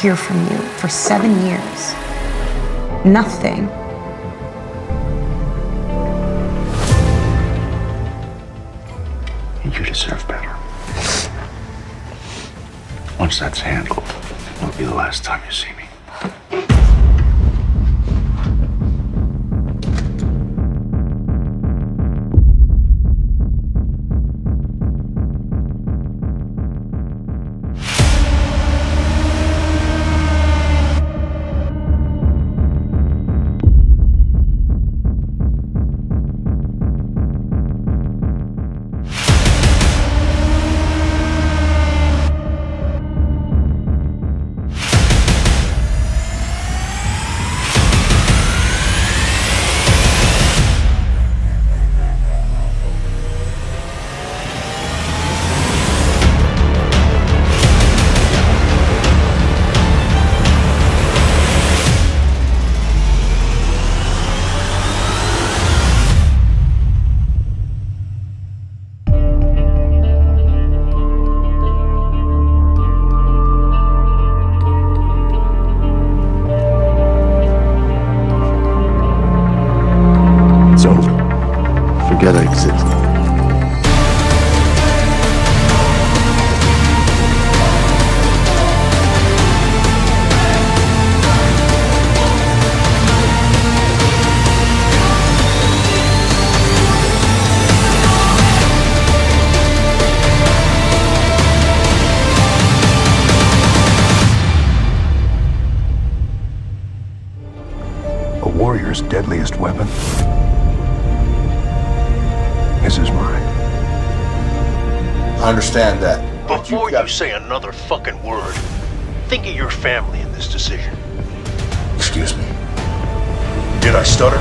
Hear from you for seven years. Nothing. You deserve better. Once that's handled, it'll be the last time you see me. Deadliest weapon this is his mind. I understand that. but Before you've got- you say another fucking word, think of your family in this decision. Excuse me. Did I stutter?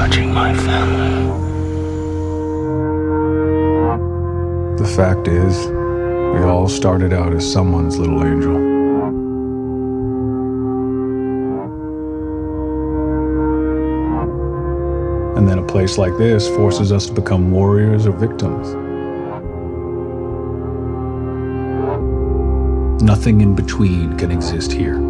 Touching my family. The fact is, we all started out as someone's little angel. And then a place like this forces us to become warriors or victims. Nothing in between can exist here.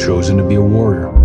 Chosen to be a warrior.